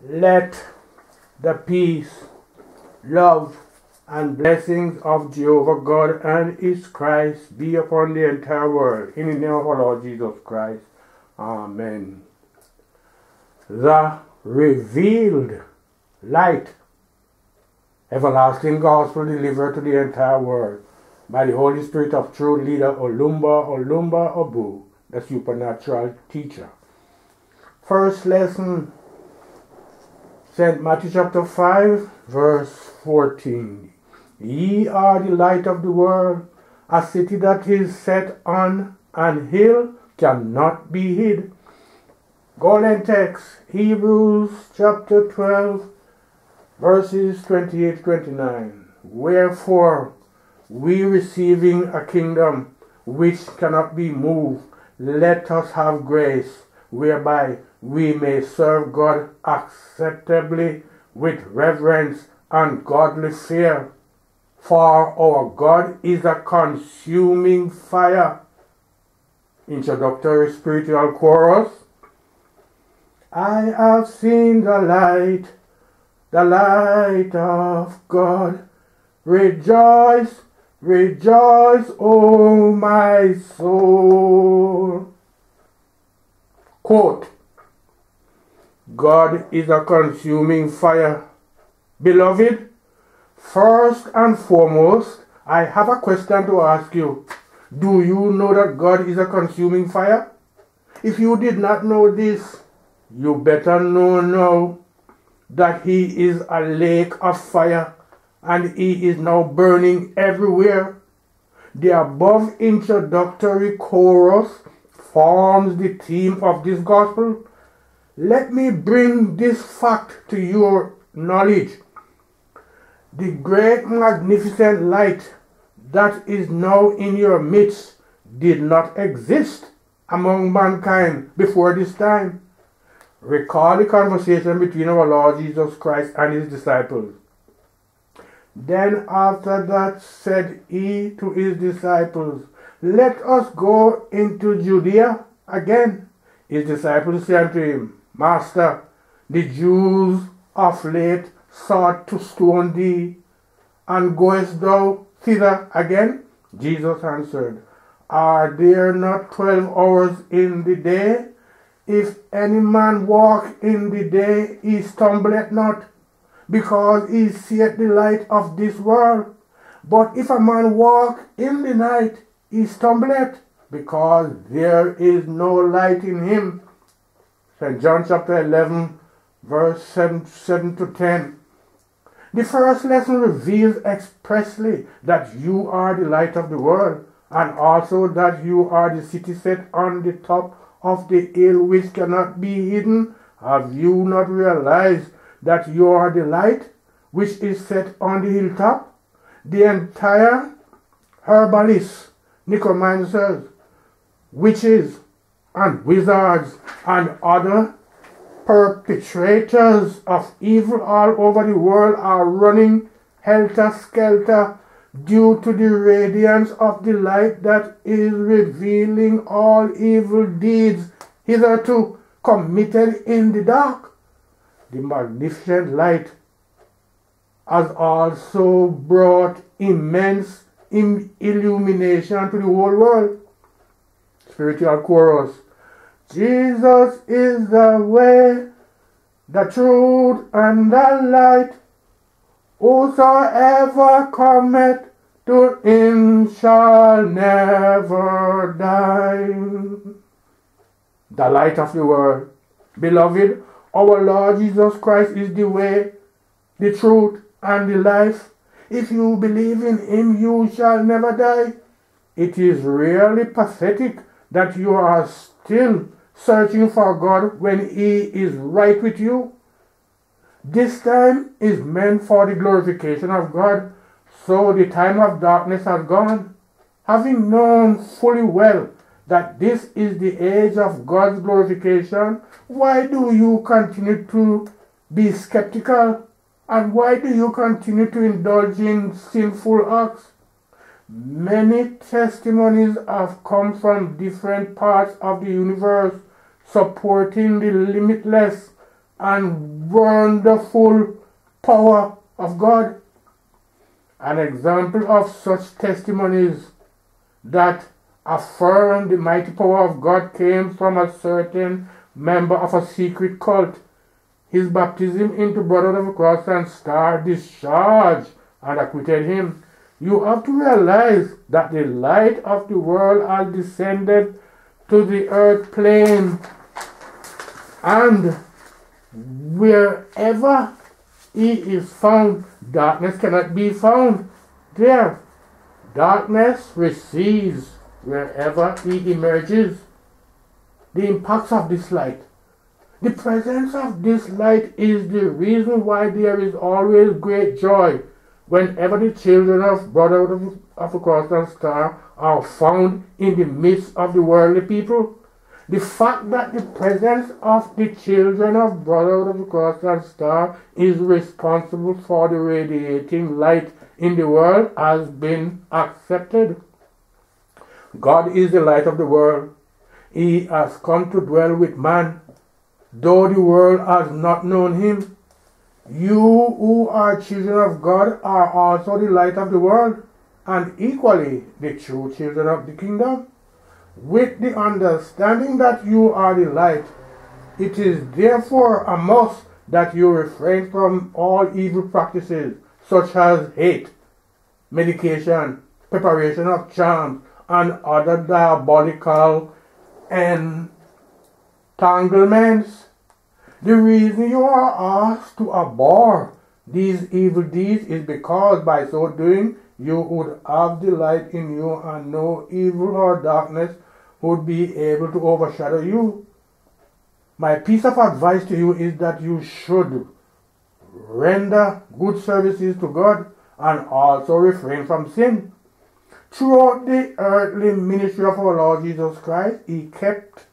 Let the peace, love, and blessings of Jehovah God and His Christ be upon the entire world. In the name of our Lord Jesus Christ. Amen. The revealed light, everlasting gospel delivered to the entire world by the Holy Spirit of true leader Olumba Olumba Obu, the supernatural teacher. First lesson, St. Matthew chapter 5, verse 14. Ye are the light of the world. A city that is set on an hill cannot be hid. Golden text, Hebrews chapter 12, verses 28 29. Wherefore, we receiving a kingdom which cannot be moved, let us have grace whereby we may serve God acceptably with reverence and godly fear. For our God is a consuming fire. Introductory spiritual chorus. I have seen the light, the light of God. Rejoice, rejoice, O my soul. Quote God is a consuming fire. Beloved, first and foremost, I have a question to ask you. Do you know that God is a consuming fire? If you did not know this, you better know now that He is a lake of fire and He is now burning everywhere. The above introductory chorus forms the theme of this gospel. Let me bring this fact to your knowledge. The great magnificent light that is now in your midst did not exist among mankind before this time. Recall the conversation between our Lord Jesus Christ and his disciples. Then after that said he to his disciples, Let us go into Judea again. His disciples said to him, Master, the Jews of late sought to stone thee, and goest thou thither again? Jesus answered, Are there not twelve hours in the day? If any man walk in the day, he stumbleth not, because he seeth the light of this world. But if a man walk in the night, he stumbleth, because there is no light in him. St. John chapter 11, verse 7, 7 to 10. The first lesson reveals expressly that you are the light of the world, and also that you are the city set on the top of the hill which cannot be hidden. Have you not realized that you are the light which is set on the hilltop? The entire herbalists, necromancers, witches, and wizards, and other perpetrators of evil all over the world are running helter skelter due to the radiance of the light that is revealing all evil deeds hitherto committed in the dark. The magnificent light has also brought immense illumination to the whole world. Spiritual chorus. Jesus is the way, the truth, and the light. Whosoever cometh to him shall never die. The light of the world. Beloved, our Lord Jesus Christ is the way, the truth, and the life. If you believe in him, you shall never die. It is really pathetic that you are still searching for God when he is right with you. This time is meant for the glorification of God, so the time of darkness has gone. Having known fully well that this is the age of God's glorification, why do you continue to be skeptical? And why do you continue to indulge in sinful acts? Many testimonies have come from different parts of the universe supporting the limitless and wonderful power of God. An example of such testimonies that affirm the mighty power of God came from a certain member of a secret cult. His baptism into Brotherhood of the Cross and Star discharged and acquitted him. You have to realize that the light of the world has descended to the earth plane and wherever he is found, darkness cannot be found there. Darkness recedes wherever he emerges. The impacts of this light. The presence of this light is the reason why there is always great joy whenever the children of Brotherhood of the Cross and Star are found in the midst of the worldly people. The fact that the presence of the children of Brotherhood of the Cross and Star is responsible for the radiating light in the world has been accepted. God is the light of the world. He has come to dwell with man, though the world has not known him. You who are children of God are also the light of the world, and equally the true children of the kingdom with the understanding that you are the light. It is therefore a must that you refrain from all evil practices such as hate, medication, preparation of charms, and other diabolical entanglements. The reason you are asked to abhor these evil deeds is because by so doing you would have the light in you and no evil or darkness would be able to overshadow you. My piece of advice to you is that you should render good services to God and also refrain from sin. Throughout the earthly ministry of our Lord Jesus Christ, he kept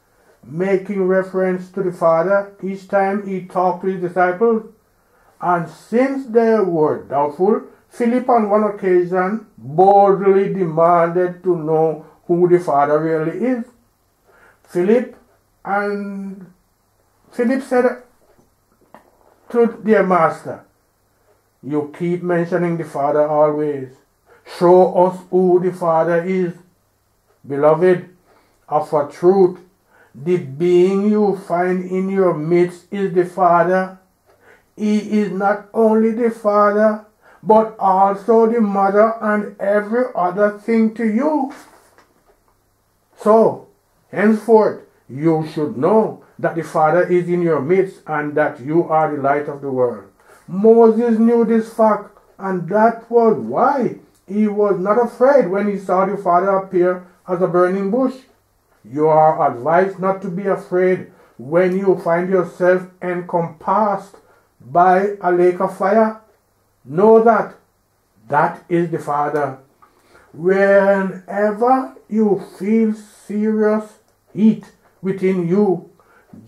making reference to the Father each time he talked to his disciples. And since they were doubtful, Philip on one occasion boldly demanded to know who the Father really is. Philip and Philip said to their master, You keep mentioning the Father always. Show us who the Father is. Beloved, of a truth, the being you find in your midst is the Father. He is not only the Father, but also the Mother and every other thing to you. So, henceforth, you should know that the Father is in your midst and that you are the light of the world. Moses knew this fact, and that was why he was not afraid when he saw the Father appear as a burning bush. You are advised not to be afraid when you find yourself encompassed by a lake of fire. Know that that is the Father. Whenever you feel serious heat within you,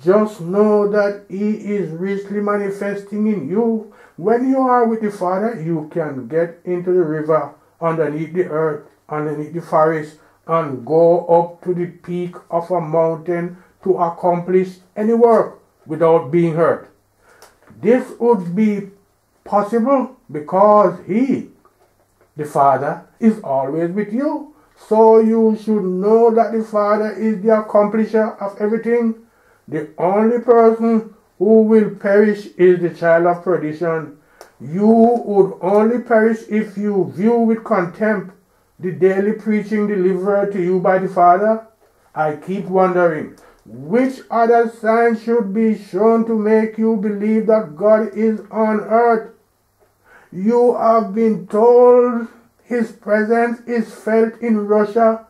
just know that He is richly manifesting in you. When you are with the Father, you can get into the river, underneath the earth, underneath the forest, and go up to the peak of a mountain to accomplish any work without being hurt. This would be possible because He, the Father, is always with you. So you should know that the Father is the accomplisher of everything. The only person who will perish is the child of perdition. You would only perish if you view with contempt the daily preaching delivered to you by the Father. I keep wondering, which other sign should be shown to make you believe that God is on earth? You have been told his presence is felt in Russia,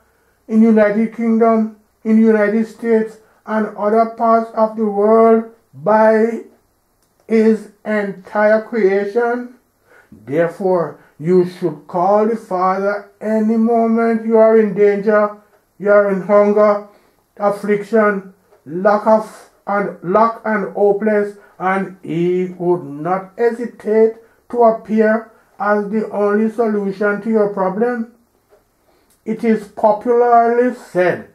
in United Kingdom, in United States, and other parts of the world by his entire creation. Therefore, you should call the Father any moment you are in danger, you are in hunger, affliction, lack of and lack and hopeless, and he would not hesitate to appear as the only solution to your problem? It is popularly said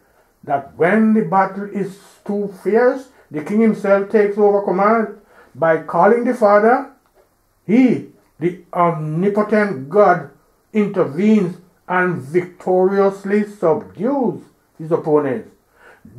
that when the battle is too fierce, the king himself takes over command. By calling the Father, He, the omnipotent God, intervenes and victoriously subdues his opponents.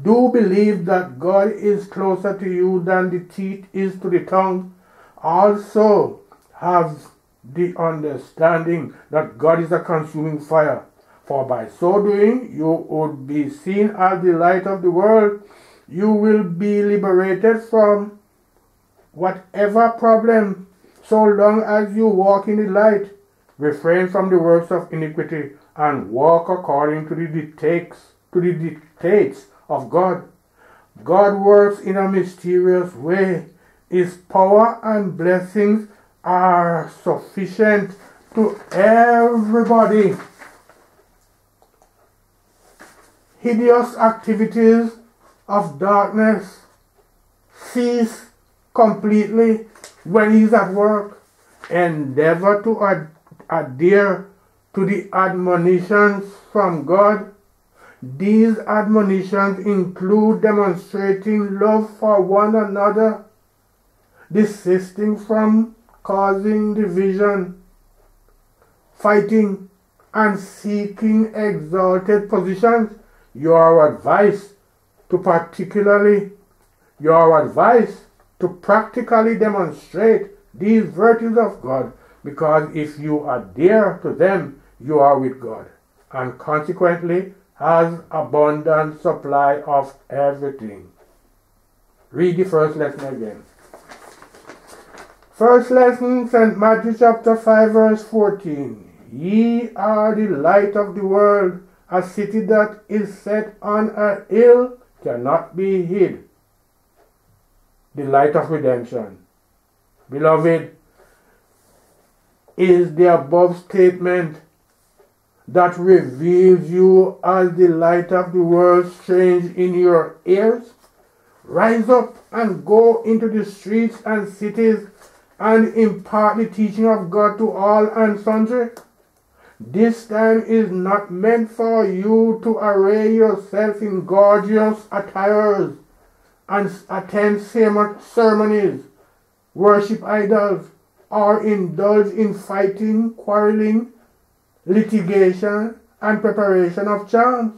Do believe that God is closer to you than the teeth is to the tongue. Also, have the understanding that God is a consuming fire. For by so doing, you would be seen as the light of the world. You will be liberated from whatever problem so long as you walk in the light. Refrain from the works of iniquity and walk according to the dictates to the dictates of God. God works in a mysterious way. His power and blessings are sufficient to everybody. Hideous activities of darkness cease completely when he's at work. Endeavor to ad- adhere to the admonitions from God. These admonitions include demonstrating love for one another, desisting from causing division, fighting, and seeking exalted positions. Your advice to particularly, your advice to practically demonstrate these virtues of God, because if you adhere to them, you are with God, and consequently has abundant supply of everything. Read the first lesson again. First lesson, St. Matthew chapter 5, verse 14. Ye are the light of the world. A city that is set on a hill cannot be hid. The light of redemption. Beloved, is the above statement that reveals you as the light of the world strange in your ears? Rise up and go into the streets and cities and impart the teaching of God to all and sundry. This time is not meant for you to array yourself in gorgeous attires and attend ceremonies, worship idols, or indulge in fighting, quarreling, litigation, and preparation of charms.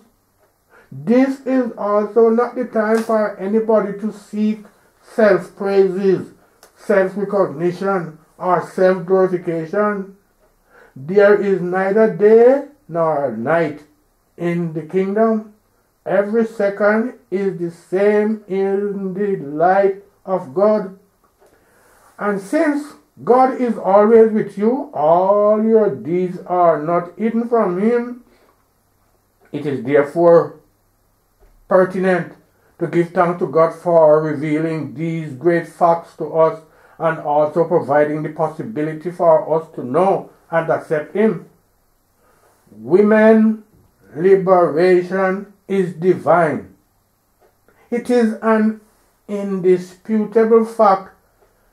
This is also not the time for anybody to seek self praises, self recognition, or self glorification. There is neither day nor night in the kingdom. Every second is the same in the light of God. And since God is always with you, all your deeds are not hidden from Him. It is therefore pertinent to give thanks to God for revealing these great facts to us and also providing the possibility for us to know and accept Him. Women liberation is divine. It is an indisputable fact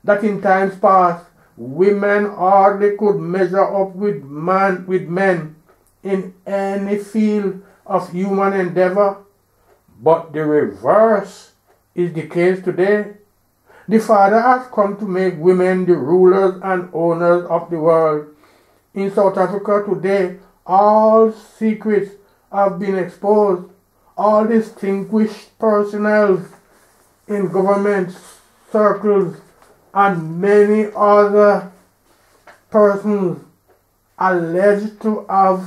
that in times past women hardly could measure up with man with men in any field of human endeavor. But the reverse is the case today. The Father has come to make women the rulers and owners of the world. In South Africa today, all secrets have been exposed. All distinguished personnel in government circles and many other persons alleged to have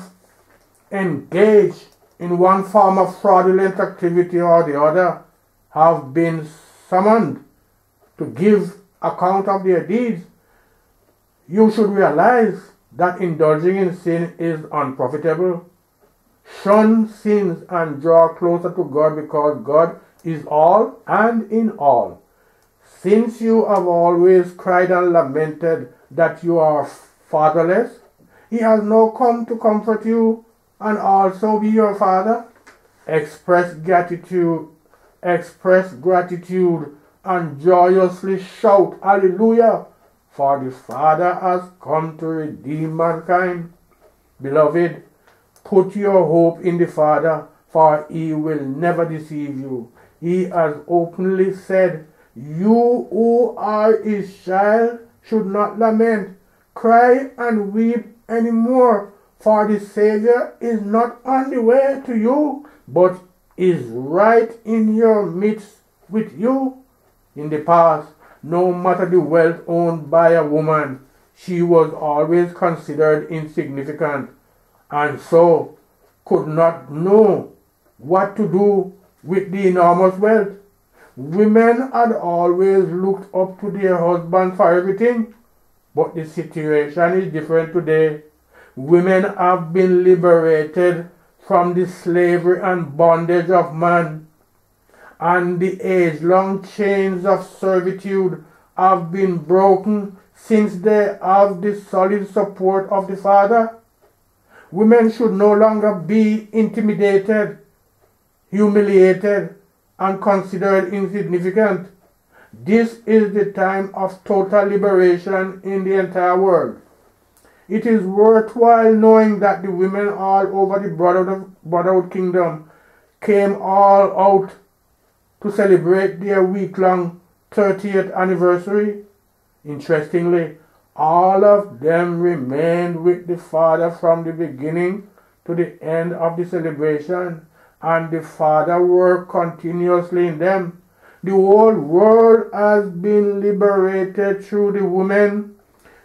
engaged in one form of fraudulent activity or the other have been summoned to give account of their deeds. You should realize that indulging in sin is unprofitable. Shun sins and draw closer to God because God is all and in all. Since you have always cried and lamented that you are fatherless, he has now come to comfort you and also be your father. Express gratitude, express gratitude and joyously shout hallelujah for the father has come to redeem mankind. Beloved, put your hope in the father for he will never deceive you. He has openly said You who are his child should not lament, cry, and weep any more, for the Savior is not on the way to you, but is right in your midst with you. In the past, no matter the wealth owned by a woman, she was always considered insignificant and so could not know what to do with the enormous wealth. Women had always looked up to their husband for everything, but the situation is different today. Women have been liberated from the slavery and bondage of man, and the age long chains of servitude have been broken since they have the solid support of the Father. Women should no longer be intimidated, humiliated, and considered insignificant. This is the time of total liberation in the entire world. It is worthwhile knowing that the women all over the Brotherhood, Kingdom came all out to celebrate their week long 30th anniversary. Interestingly, all of them remained with the Father from the beginning to the end of the celebration, and the Father worked continuously in them. The whole world has been liberated through the woman.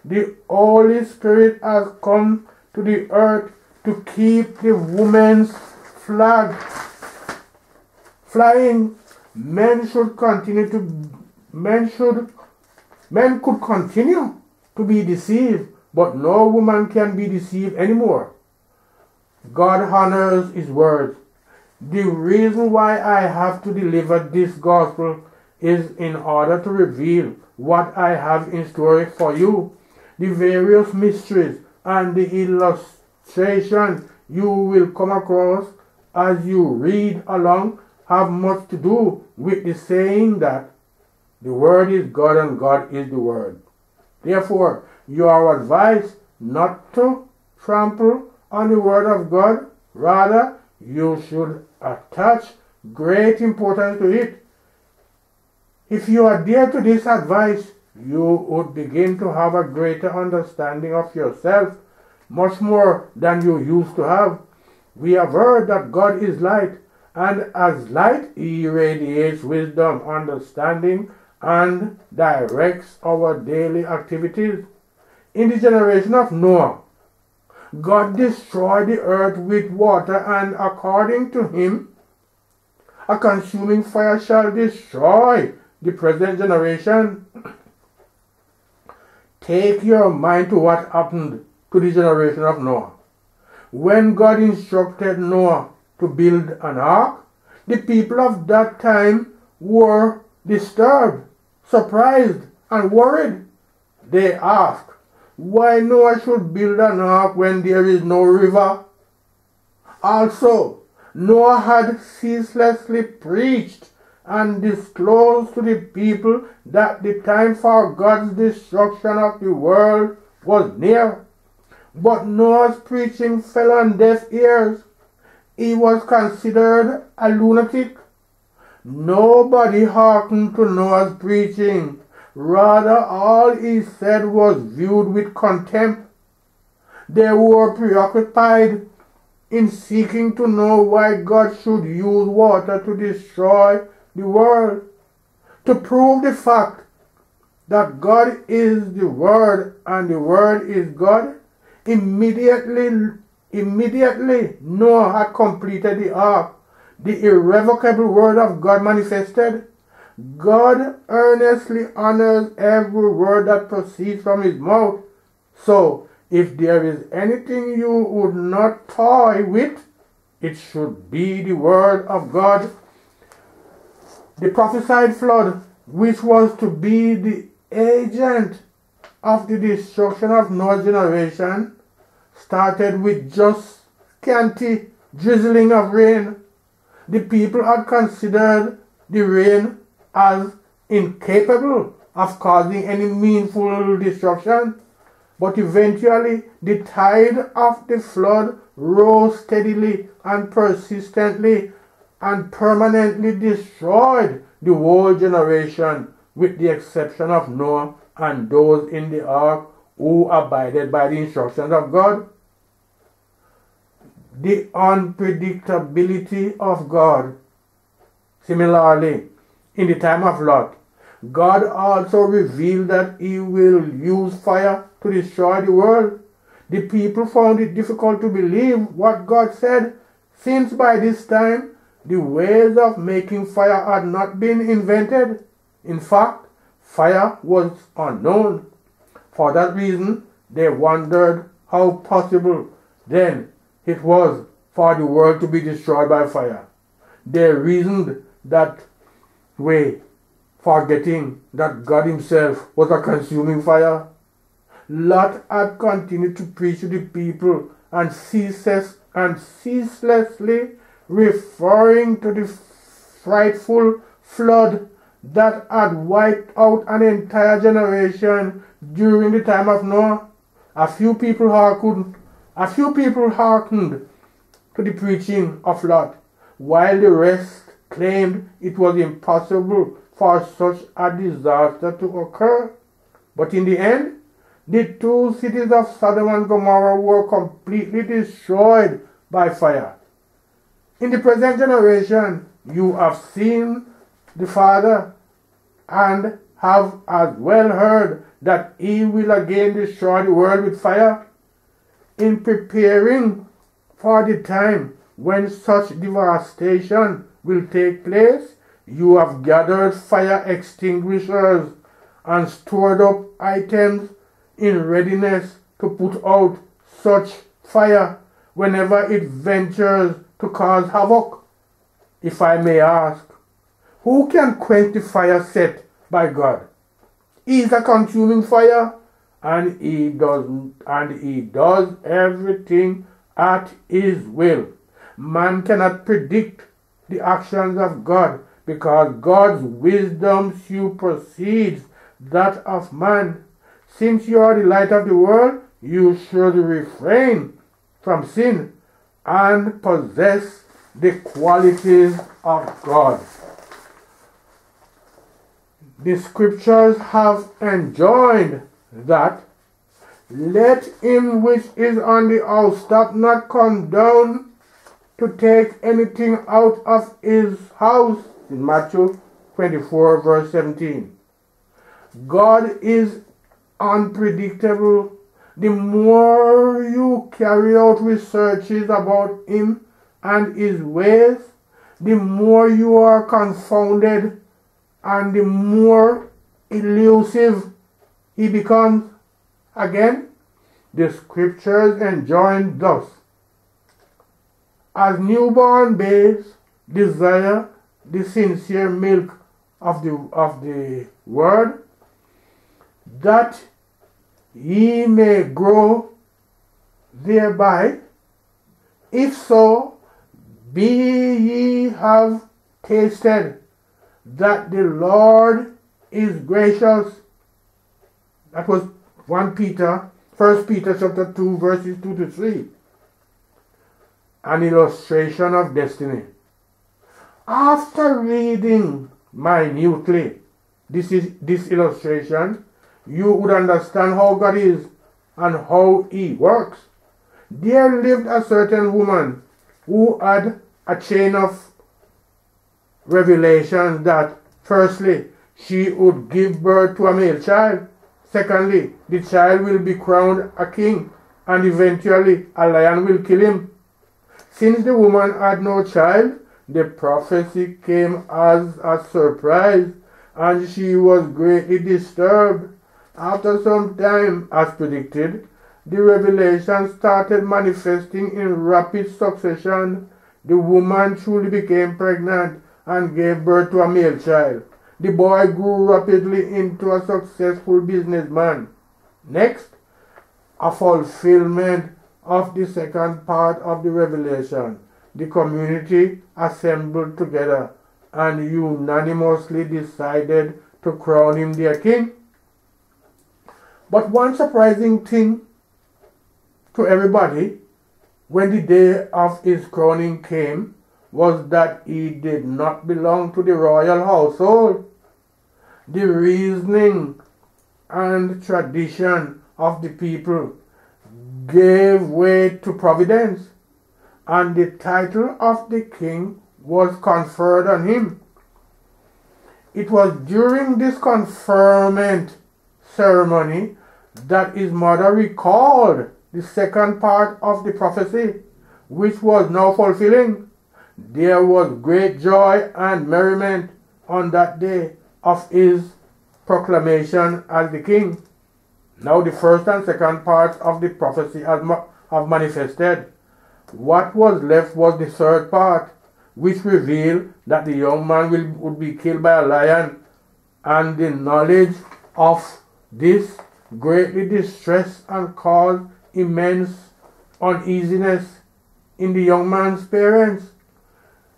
The Holy Spirit has come to the earth to keep the woman's flag flying. Men should continue to men should men could continue to be deceived, but no woman can be deceived anymore. God honors his word. The reason why I have to deliver this gospel is in order to reveal what I have in store for you, the various mysteries and the illustration you will come across as you read along have much to do with the saying that the Word is God and God is the Word. Therefore, you are advised not to trample on the Word of God. Rather, you should attach great importance to it. If you adhere to this advice, you would begin to have a greater understanding of yourself, much more than you used to have. We have heard that God is light, and as light, He radiates wisdom, understanding, and directs our daily activities. In the generation of Noah, God destroyed the earth with water, and according to him, a consuming fire shall destroy the present generation. Take your mind to what happened to the generation of Noah. When God instructed Noah to build an ark, the people of that time were disturbed surprised and worried. They ask, why Noah should build an ark when there is no river? Also, Noah had ceaselessly preached and disclosed to the people that the time for God's destruction of the world was near. But Noah's preaching fell on deaf ears. He was considered a lunatic Nobody hearkened to Noah's preaching. Rather, all he said was viewed with contempt. They were preoccupied in seeking to know why God should use water to destroy the world. To prove the fact that God is the Word and the Word is God, immediately, immediately Noah had completed the ark the irrevocable word of God manifested, God earnestly honors every word that proceeds from his mouth. So, if there is anything you would not toy with, it should be the word of God. The prophesied flood, which was to be the agent of the destruction of Noah's generation, started with just scanty drizzling of rain the people had considered the rain as incapable of causing any meaningful destruction. But eventually, the tide of the flood rose steadily and persistently and permanently destroyed the whole generation with the exception of Noah and those in the ark who abided by the instructions of God. The unpredictability of God. Similarly, in the time of Lot, God also revealed that He will use fire to destroy the world. The people found it difficult to believe what God said, since by this time the ways of making fire had not been invented. In fact, fire was unknown. For that reason, they wondered how possible then it was for the world to be destroyed by fire. They reasoned that way, forgetting that God Himself was a consuming fire. Lot had continued to preach to the people and ceaseless and ceaselessly referring to the frightful flood that had wiped out an entire generation during the time of Noah. A few people hearkened, a few people hearkened to the preaching of Lot, while the rest claimed it was impossible for such a disaster to occur. But in the end, the two cities of Sodom and Gomorrah were completely destroyed by fire. In the present generation, you have seen the Father and have as well heard that he will again destroy the world with fire. In preparing for the time when such devastation will take place, you have gathered fire extinguishers and stored up items in readiness to put out such fire whenever it ventures to cause havoc. If I may ask, who can quench the fire set by God? Is a consuming fire, and he does and he does everything at his will. Man cannot predict the actions of God because God's wisdom supersedes that of man. Since you are the light of the world, you should refrain from sin and possess the qualities of God. The scriptures have enjoined that let him which is on the housetop not come down to take anything out of his house. In Matthew 24, verse 17. God is unpredictable. The more you carry out researches about Him and His ways, the more you are confounded and the more elusive He becomes. Again, the scriptures enjoin thus. As newborn babes desire the sincere milk of the, of the word, that ye may grow thereby. If so, be ye have tasted that the Lord is gracious. That was 1 Peter, 1 Peter chapter 2, verses 2 to 3. An illustration of destiny. After reading minutely this is this illustration, you would understand how God is and how He works. There lived a certain woman who had a chain of revelations that, firstly, she would give birth to a male child. Secondly, the child will be crowned a king, and eventually a lion will kill him. Since the woman had no child, the prophecy came as a surprise, and she was greatly disturbed. After some time, as predicted, the revelation started manifesting in rapid succession. The woman truly became pregnant and gave birth to a male child. The boy grew rapidly into a successful businessman. Next, a fulfillment of the second part of the revelation. The community assembled together and unanimously decided to crown him their king. But one surprising thing to everybody when the day of his crowning came was that he did not belong to the royal household. The reasoning and tradition of the people gave way to providence, and the title of the king was conferred on him. It was during this conferment ceremony that his mother recalled the second part of the prophecy, which was now fulfilling. There was great joy and merriment on that day of his proclamation as the king. Now the first and second parts of the prophecy have, manifested. What was left was the third part, which revealed that the young man will, would be killed by a lion, and the knowledge of this greatly distressed and caused immense uneasiness in the young man's parents.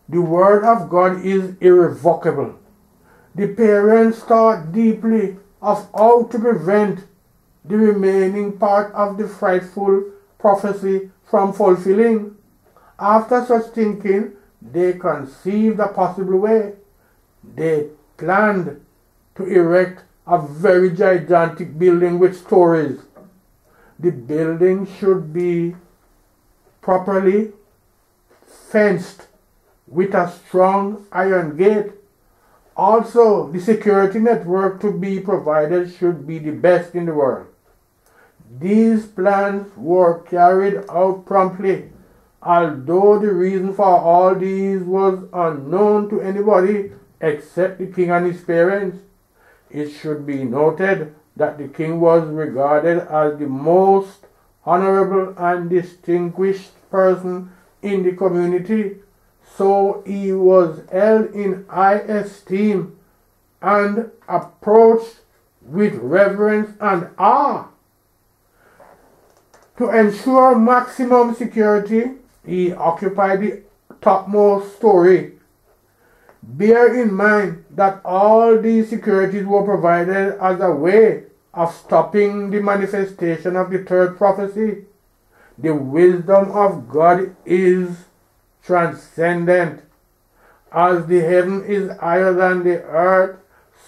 The word of God is irrevocable. The parents thought deeply of how to prevent the remaining part of the frightful prophecy from fulfilling. After such thinking, they conceived a possible way. They planned to erect a very gigantic building with stories. The building should be properly fenced with a strong iron gate. Also, the security network to be provided should be the best in the world. These plans were carried out promptly, although the reason for all these was unknown to anybody except the king and his parents. It should be noted that the king was regarded as the most honorable and distinguished person in the community, so he was held in high esteem and approached with reverence and awe. To ensure maximum security, he occupied the topmost story. Bear in mind that all these securities were provided as a way of stopping the manifestation of the third prophecy. The wisdom of God is transcendent. As the heaven is higher than the earth,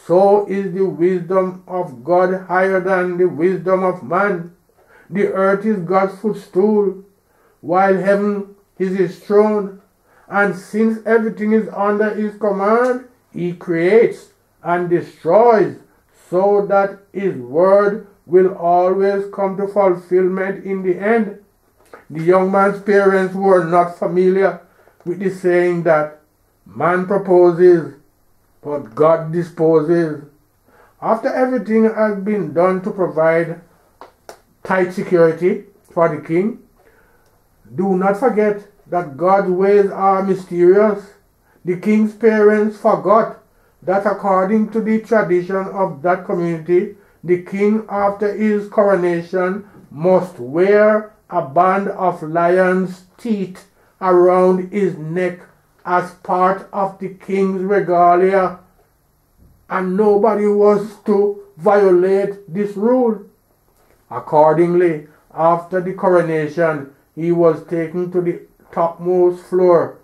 so is the wisdom of God higher than the wisdom of man. The earth is God's footstool, while heaven is his throne. And since everything is under his command, he creates and destroys so that his word will always come to fulfillment in the end. The young man's parents were not familiar with the saying that man proposes, but God disposes. After everything has been done to provide tight security for the king, do not forget that God's ways are mysterious. The king's parents forgot that according to the tradition of that community, the king after his coronation must wear a band of lion's teeth around his neck as part of the king's regalia, and nobody was to violate this rule. Accordingly, after the coronation, he was taken to the topmost floor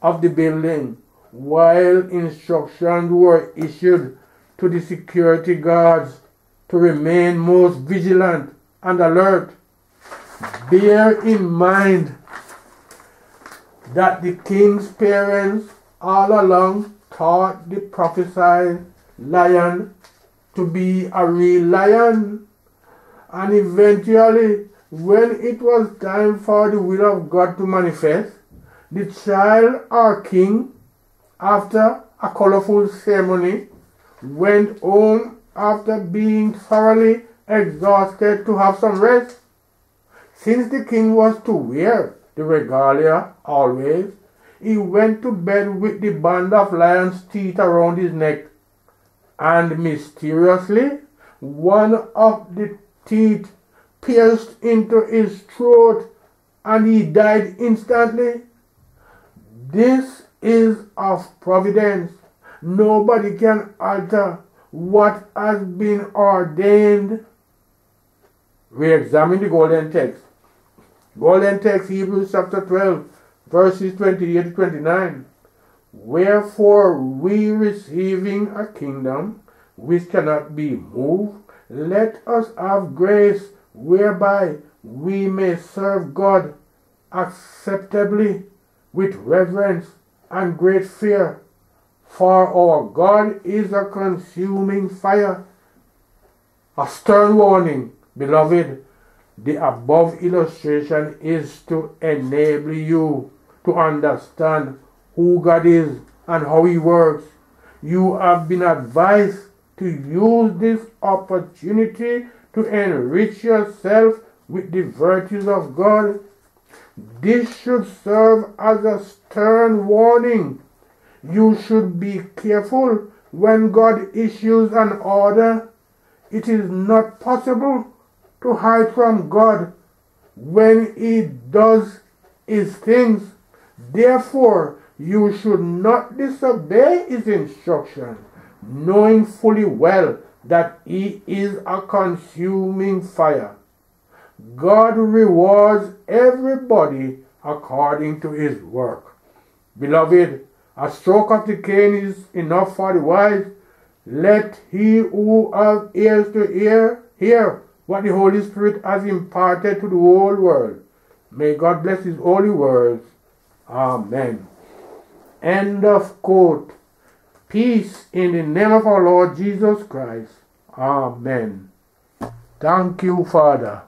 of the building while instructions were issued to the security guards to remain most vigilant and alert. Bear in mind that the king's parents all along thought the prophesied lion to be a real lion. And eventually, when it was time for the will of God to manifest, the child or king, after a colorful ceremony, went home after being thoroughly exhausted to have some rest. Since the king was to wear the regalia always, he went to bed with the band of lion's teeth around his neck, and mysteriously, one of the teeth pierced into his throat, and he died instantly. This is of providence. Nobody can alter what has been ordained. We examine the golden text. Golden text, Hebrews chapter 12, verses 28 to 29. Wherefore we receiving a kingdom which cannot be moved, let us have grace whereby we may serve God acceptably with reverence and great fear. For our God is a consuming fire. A stern warning, beloved. The above illustration is to enable you to understand who God is and how He works. You have been advised to use this opportunity to enrich yourself with the virtues of God. This should serve as a stern warning. You should be careful when God issues an order. It is not possible to hide from God when He does His things. Therefore, you should not disobey His instruction, knowing fully well that He is a consuming fire. God rewards everybody according to his work. Beloved, a stroke of the cane is enough for the wise. Let he who have ears to hear, hear what the Holy Spirit has imparted to the whole world. May God bless his holy words. Amen. End of quote. Peace in the name of our Lord Jesus Christ. Amen. Thank you, Father.